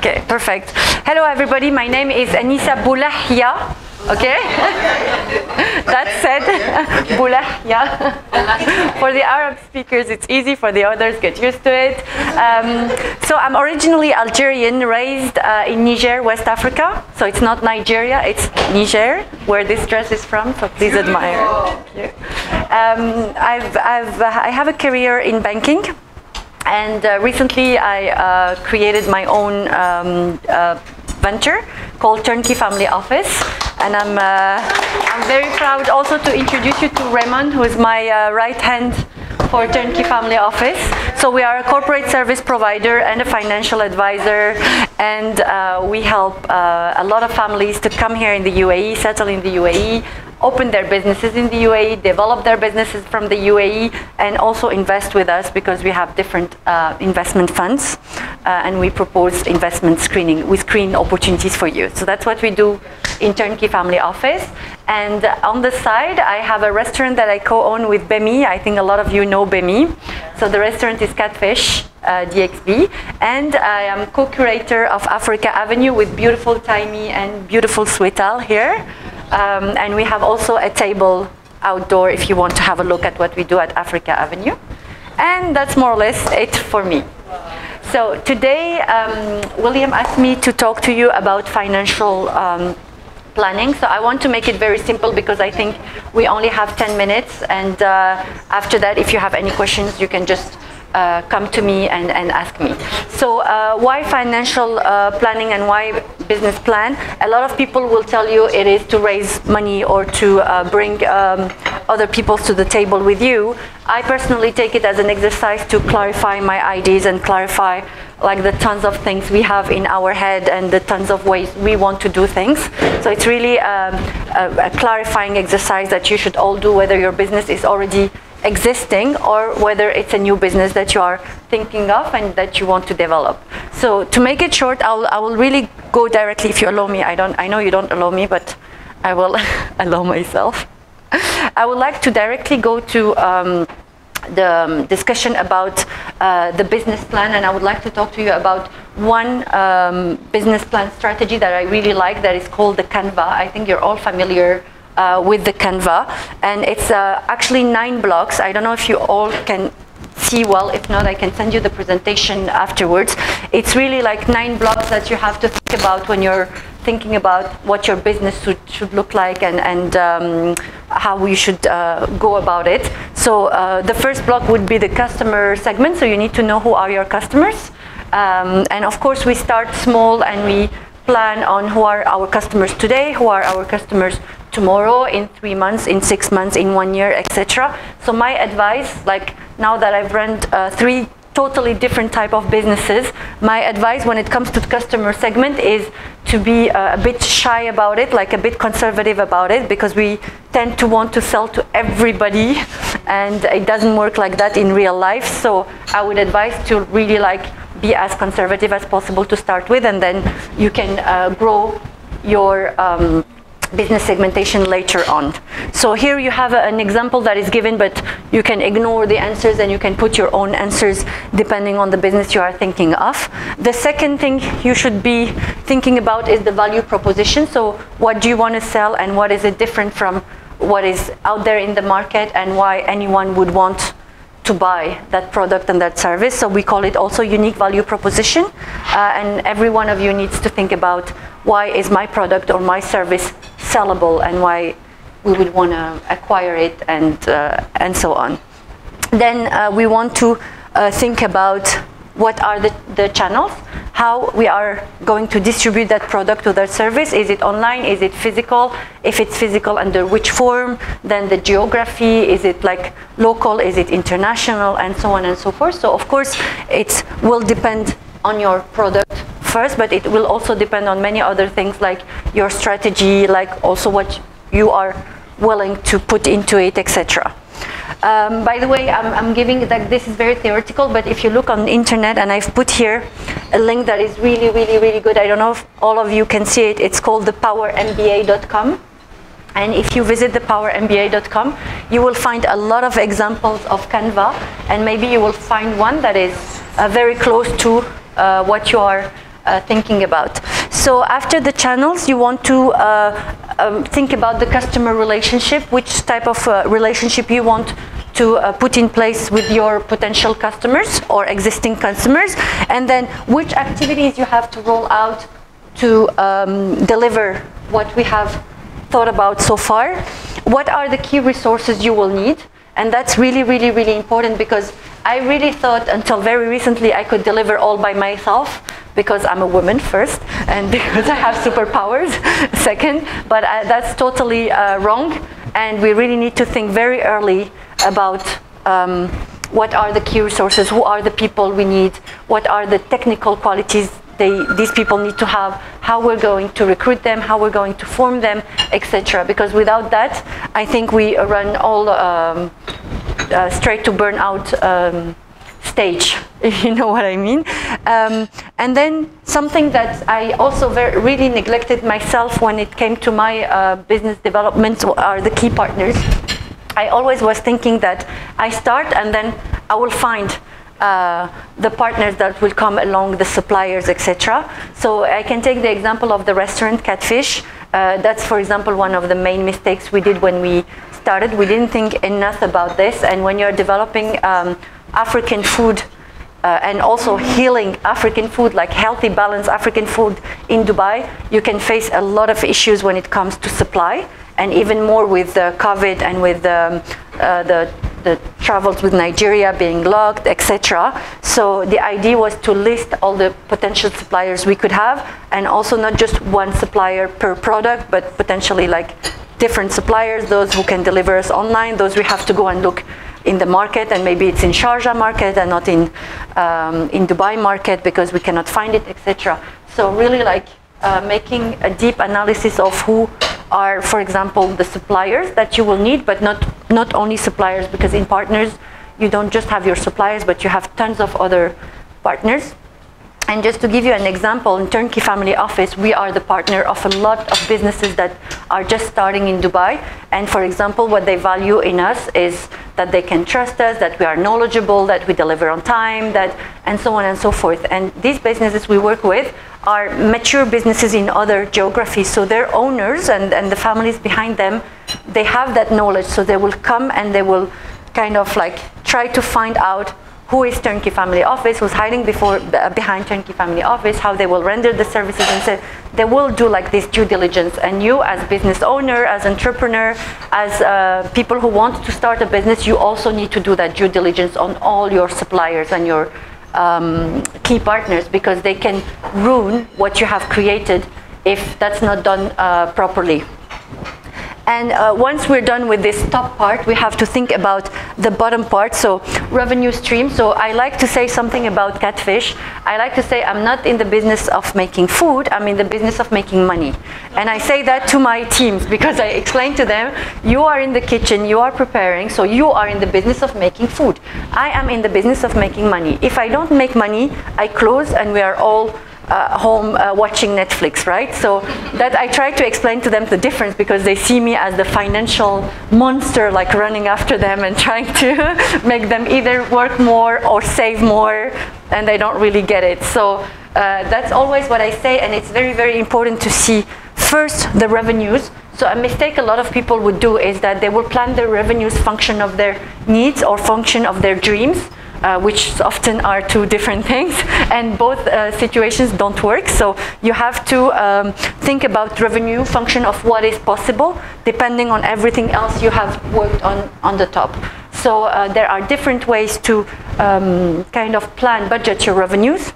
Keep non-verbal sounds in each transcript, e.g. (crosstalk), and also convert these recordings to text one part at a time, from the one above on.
Okay, perfect. Hello, everybody. My name is Anissa Boulahia. Okay? (laughs) that said, (laughs) Boulahia. (laughs) for the Arab speakers, it's easy. For the others, get used to it. Um, so I'm originally Algerian, raised uh, in Niger, West Africa. So it's not Nigeria, it's Niger, where this dress is from. So please admire. Um, I've, I've, uh, I have a career in banking. And uh, recently I uh, created my own um, uh, venture called Turnkey Family Office. And I'm, uh, I'm very proud also to introduce you to Raymond, who is my uh, right hand for Turnkey Family Office. So we are a corporate service provider and a financial advisor, and uh, we help a lot of families to come here in the UAE, settle in the UAE, open their businesses in the UAE, develop their businesses from the UAE, and also invest with us because we have different uh, investment funds uh, and we propose investment screening. We screen opportunities for you. So that's what we do in Turnkey Family Office. And on the side, I have a restaurant that I co-own with Bemi. I think a lot of you know Bemi. So the restaurant is Catfish. Uh, DXB, and I am co-curator of Africa Avenue with beautiful Taimi and beautiful Sweetal here. Um, and we have also a table outdoor if you want to have a look at what we do at Africa Avenue. And that's more or less it for me. So today, um, William asked me to talk to you about financial um, planning. So I want to make it very simple because I think we only have 10 minutes. And uh, after that, if you have any questions, you can just uh, come to me and, and ask me. So uh, why financial uh, planning and why business plan? A lot of people will tell you it is to raise money or to uh, bring um, other people to the table with you. I personally take it as an exercise to clarify my ideas and clarify like the tons of things we have in our head and the tons of ways we want to do things. So it's really um, a, a clarifying exercise that you should all do whether your business is already existing or whether it's a new business that you are thinking of and that you want to develop. So to make it short, I'll, I will really go directly, if you allow me, I, don't, I know you don't allow me, but I will (laughs) allow myself. I would like to directly go to um, the um, discussion about uh, the business plan and I would like to talk to you about one um, business plan strategy that I really like that is called the Canva. I think you're all familiar with the Canva. And it's uh, actually nine blocks. I don't know if you all can see well. If not, I can send you the presentation afterwards. It's really like nine blocks that you have to think about when you're thinking about what your business should, should look like and, and um, how you should uh, go about it. So uh, the first block would be the customer segment. So you need to know who are your customers. Um, and of course, we start small and we plan on who are our customers today, who are our customers tomorrow, in three months, in six months, in one year, etc. So my advice, like now that I've run uh, three totally different type of businesses, my advice when it comes to the customer segment is to be uh, a bit shy about it, like a bit conservative about it, because we tend to want to sell to everybody, (laughs) and it doesn't work like that in real life. So I would advise to really like be as conservative as possible to start with, and then you can uh, grow your um, business segmentation later on. So here you have a, an example that is given, but you can ignore the answers and you can put your own answers depending on the business you are thinking of. The second thing you should be thinking about is the value proposition. So what do you want to sell and what is it different from what is out there in the market and why anyone would want to buy that product and that service. So we call it also unique value proposition. Uh, and every one of you needs to think about why is my product or my service sellable and why we would want to acquire it and, uh, and so on. Then uh, we want to uh, think about what are the, the channels, how we are going to distribute that product or that service. Is it online? Is it physical? If it's physical, under which form? Then the geography, is it like local? Is it international? And so on and so forth. So of course, it will depend on your product first, but it will also depend on many other things like your strategy, like also what you are willing to put into it, etc. Um, by the way, I'm, I'm giving that this is very theoretical, but if you look on the internet, and I've put here a link that is really, really, really good. I don't know if all of you can see it. It's called thepowermba.com. And if you visit thepowermba.com, you will find a lot of examples of Canva, and maybe you will find one that is uh, very close to uh, what you are uh, thinking about. So after the channels, you want to uh, um, think about the customer relationship, which type of uh, relationship you want to uh, put in place with your potential customers or existing customers, and then which activities you have to roll out to um, deliver what we have thought about so far. What are the key resources you will need? And that's really, really, really important because I really thought until very recently I could deliver all by myself because I'm a woman first and (laughs) because I have superpowers (laughs) second, but uh, that's totally uh, wrong. And we really need to think very early about um, what are the key resources, who are the people we need, what are the technical qualities they, these people need to have, how we're going to recruit them, how we're going to form them, etc. Because without that, I think we run all um, uh, straight to burnout um, stage, (laughs) if you know what I mean. Um, and then something that I also very, really neglected myself when it came to my uh, business development are the key partners. I always was thinking that I start and then I will find uh, the partners that will come along, the suppliers, etc. So I can take the example of the restaurant Catfish. Uh, that's, for example, one of the main mistakes we did when we started. We didn't think enough about this, and when you're developing um, African food uh, and also healing African food, like healthy, balanced African food in Dubai, you can face a lot of issues when it comes to supply, and even more with COVID and with um, uh, the the travels with Nigeria being locked, etc. So the idea was to list all the potential suppliers we could have, and also not just one supplier per product, but potentially like different suppliers, those who can deliver us online, those we have to go and look in the market, and maybe it's in Sharjah market and not in um, in Dubai market because we cannot find it, etc. So really like uh, making a deep analysis of who are, for example, the suppliers that you will need, but not, not only suppliers, because in partners, you don't just have your suppliers, but you have tons of other partners. And just to give you an example, in Turnkey Family Office, we are the partner of a lot of businesses that are just starting in Dubai. And for example, what they value in us is that they can trust us, that we are knowledgeable, that we deliver on time, that, and so on and so forth. And these businesses we work with are mature businesses in other geographies. So their owners and, and the families behind them, they have that knowledge. So they will come and they will kind of like try to find out who is Turnkey Family Office, who's hiding before, behind Turnkey Family Office, how they will render the services, and so they will do like this due diligence. And you, as business owner, as entrepreneur, as uh, people who want to start a business, you also need to do that due diligence on all your suppliers and your um, key partners because they can ruin what you have created if that's not done uh, properly. And uh, once we're done with this top part, we have to think about the bottom part, so revenue stream. So I like to say something about catfish. I like to say I'm not in the business of making food, I'm in the business of making money. And I say that to my teams because I explain to them, you are in the kitchen, you are preparing, so you are in the business of making food. I am in the business of making money. If I don't make money, I close and we are all uh, home uh, watching Netflix, right? So that I try to explain to them the difference because they see me as the financial monster, like running after them and (laughs) trying to (laughs) make them either work more or save more, and they don't really get it. So uh, that's always what I say, and it's very, very important to see first the revenues. So a mistake a lot of people would do is that they will plan their revenues function of their needs or function of their dreams uh, which often are two different (laughs) things, and both uh, situations don't work. So you have to um, think about revenue function of what is possible, depending on everything else you have worked on on the top. So uh, there are different ways to um, kind of plan, budget your revenues.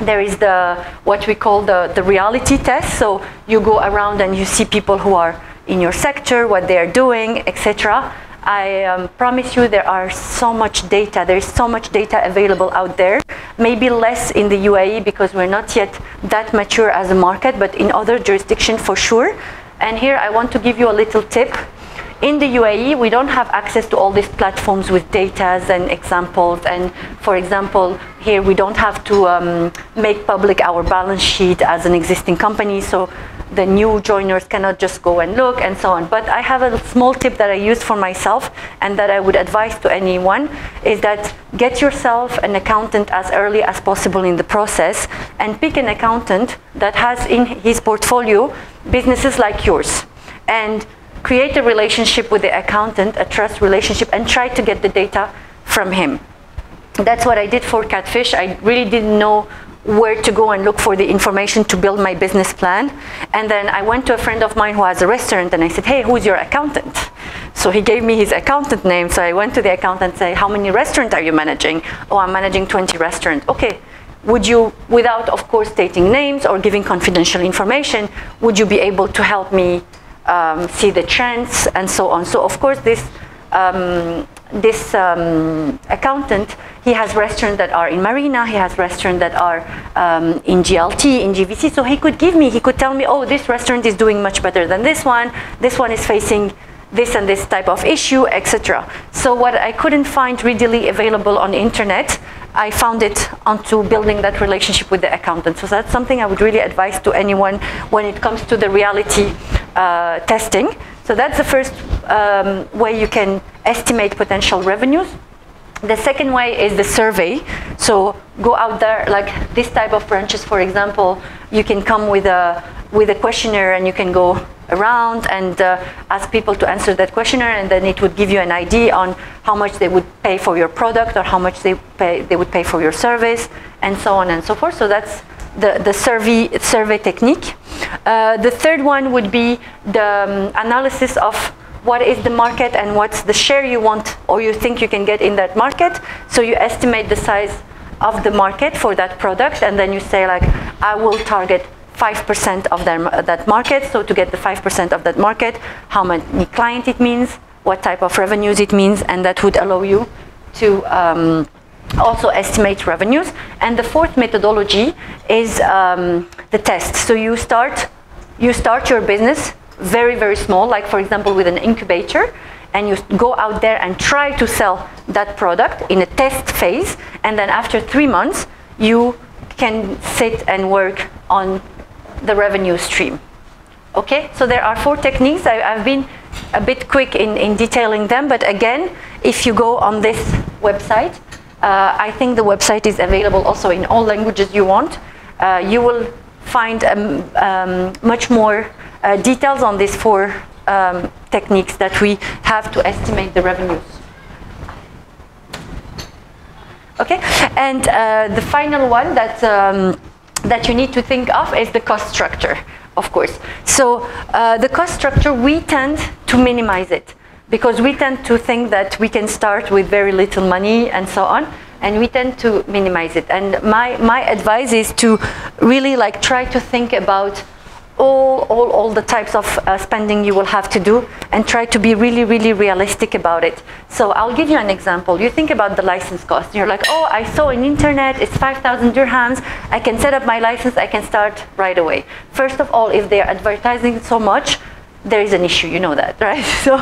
There is the what we call the, the reality test. So you go around and you see people who are in your sector, what they are doing, etc I um, promise you there are so much data, there is so much data available out there. Maybe less in the UAE because we're not yet that mature as a market, but in other jurisdictions for sure. And here I want to give you a little tip. In the UAE, we don't have access to all these platforms with data and examples. And for example, here we don't have to um, make public our balance sheet as an existing company. So the new joiners cannot just go and look and so on. But I have a small tip that I use for myself and that I would advise to anyone is that get yourself an accountant as early as possible in the process and pick an accountant that has in his portfolio businesses like yours. And create a relationship with the accountant, a trust relationship, and try to get the data from him. That's what I did for Catfish. I really didn't know where to go and look for the information to build my business plan. And then I went to a friend of mine who has a restaurant and I said, hey, who's your accountant? So he gave me his accountant name. So I went to the accountant and said, how many restaurants are you managing? Oh, I'm managing 20 restaurants. Okay, would you, without of course stating names or giving confidential information, would you be able to help me um, see the trends and so on? So of course this um, this um, accountant, he has restaurants that are in Marina, he has restaurants that are um, in JLT, in JVC, so he could give me, he could tell me, oh, this restaurant is doing much better than this one, this one is facing this and this type of issue, etc. So what I couldn't find readily available on the internet, I found it onto building that relationship with the accountant. So that's something I would really advise to anyone when it comes to the reality uh, testing. So that's the first um, way you can estimate potential revenues. The second way is the survey. So go out there, like this type of branches, for example, you can come with a, with a questionnaire and you can go around and uh, ask people to answer that questionnaire and then it would give you an idea on how much they would pay for your product or how much they, pay, they would pay for your service and so on and so forth. So that's the, the survey, survey technique. Uh, the third one would be the um, analysis of what is the market and what's the share you want or you think you can get in that market. So you estimate the size of the market for that product and then you say like, I will target 5% of them, uh, that market. So to get the 5% of that market, how many client it means, what type of revenues it means, and that would allow you to um, also estimate revenues. And the fourth methodology is um, the test. So you start, you start your business very, very small, like for example with an incubator, and you go out there and try to sell that product in a test phase, and then after three months, you can sit and work on the revenue stream. Okay, so there are four techniques. I, have been a bit quick in, in detailing them, but again, if you go on this website, uh, I think the website is available also in all languages you want. Uh, you will find um, um, much more uh, details on these four um, techniques that we have to estimate the revenues. Okay, and uh, the final one that um, that you need to think of is the cost structure, of course. So uh, the cost structure, we tend to minimize it because we tend to think that we can start with very little money and so on and we tend to minimize it and my my advice is to really like try to think about all, all, all the types of uh, spending you will have to do and try to be really, really realistic about it. So I'll give you an example. You think about the license cost. You're like, oh, I saw on internet, it's 5,000 dirhams. I can set up my license, I can start right away. First of all, if they're advertising so much, there is an issue, you know that, (laughs) right? So,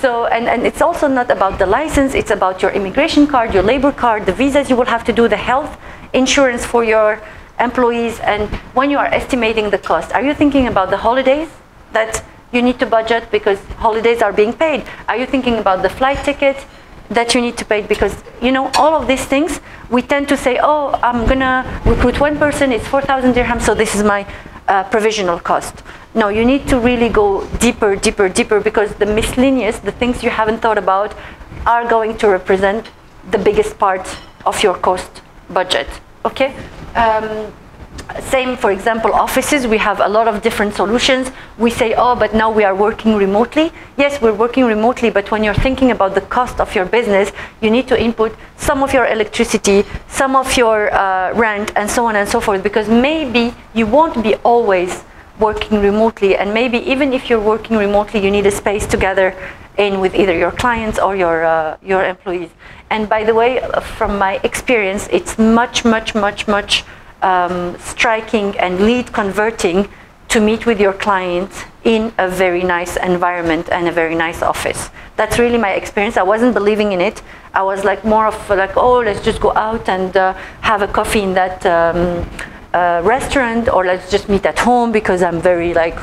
so and, and it's also not about the license, it's about your immigration card, your labor card, the visas you will have to do, the health insurance for your employees, and when you are estimating the cost, are you thinking about the holidays that you need to budget because holidays are being paid? Are you thinking about the flight ticket that you need to pay? Because, you know, all of these things, we tend to say, oh, I'm gonna recruit one person, it's 4,000 dirhams, so this is my uh, provisional cost. No, you need to really go deeper, deeper, deeper because the miscellaneous, the things you haven't thought about, are going to represent the biggest part of your cost budget. Okay? Um, same, for example, offices, we have a lot of different solutions. We say, oh, but now we are working remotely. Yes, we're working remotely, but when you're thinking about the cost of your business, you need to input some of your electricity, some of your uh, rent, and so on and so forth, because maybe you won't be always working remotely, and maybe even if you're working remotely, you need a space together in with either your clients or your, uh, your employees. And by the way, from my experience, it's much, much, much, much um, striking and lead converting to meet with your clients in a very nice environment and a very nice office. That's really my experience. I wasn't believing in it. I was like more of like, oh, let's just go out and uh, have a coffee in that um, a restaurant or let's just meet at home because I'm very like,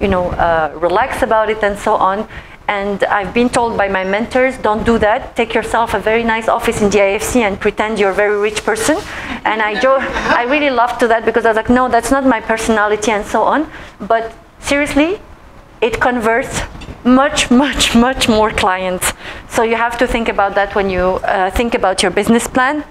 you know, uh, relaxed about it and so on. And I've been told by my mentors, don't do that. Take yourself a very nice office in DIFC and pretend you're a very rich person. And I, jo- I really loved to that because I was like, no, that's not my personality and so on. But seriously, it converts much, much, much more clients. So you have to think about that when you uh, think about your business plan.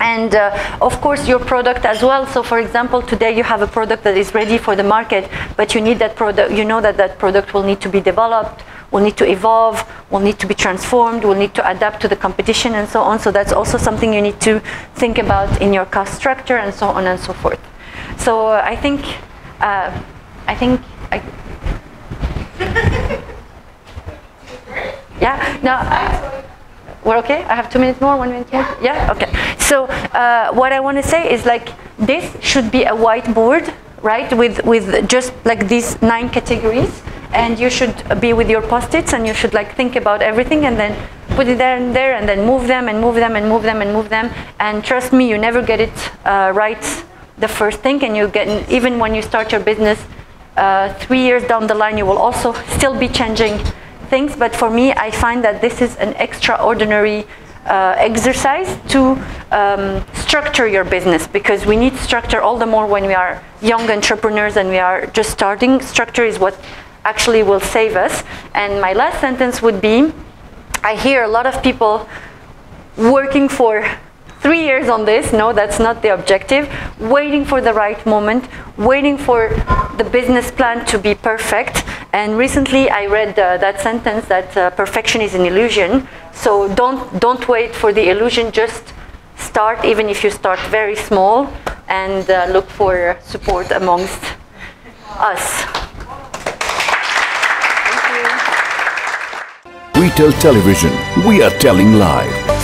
And uh, of course, your product as well. So, for example, today you have a product that is ready for the market, but you need that product. You know that that product will need to be developed, will need to evolve, will need to be transformed, will need to adapt to the competition, and so on. So that's also something you need to think about in your cost structure, and so on and so forth. So uh, I think, uh, I think. I, (laughs) yeah. No. We're okay? I have two minutes more, one minute more? Yeah? Okay. So uh, what I want to say is like this should be a whiteboard, right? With, with just like these nine categories. And you should be with your post-its and you should like think about everything and then put it there and there and then move them and move them and move them and move them. And trust me, you never get it uh, right the first thing. And you get, even when you start your business, uh, three years down the line, you will also still be changing things, but for me, I find that this is an extraordinary uh, exercise to um, structure your business because we need structure all the more when we are young entrepreneurs and we are just starting. Structure is what actually will save us. And my last sentence would be I hear a lot of people working for three years on this. No, that's not the objective. Waiting for the right moment, waiting for the business plan to be perfect. And recently, I read uh, that sentence that uh, perfection is an illusion. So don't don't wait for the illusion. Just start, even if you start very small, and uh, look for support amongst us. WeTel television, we are telling live.